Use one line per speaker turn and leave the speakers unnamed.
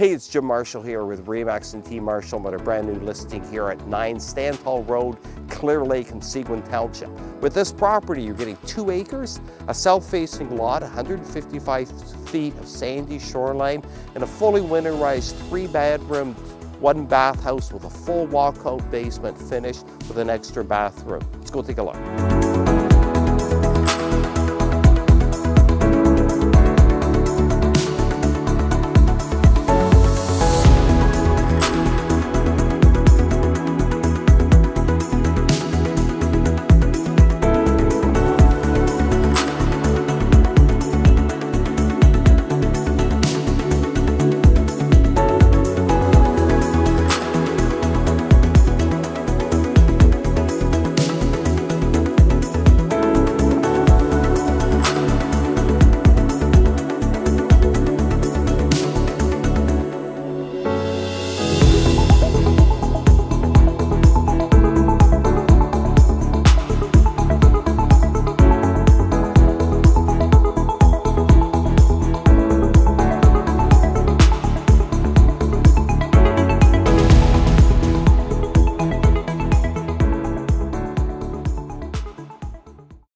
Hey, it's Jim Marshall here with Remax and Team Marshall with a brand new listing here at 9 Standtall Road, Clear Lake in Seguin Township. With this property, you're getting two acres, a south-facing lot, 155 feet of sandy shoreline, and a fully winterized three-bedroom, one bath house with a full walkout basement finish with an extra bathroom. Let's go take a look.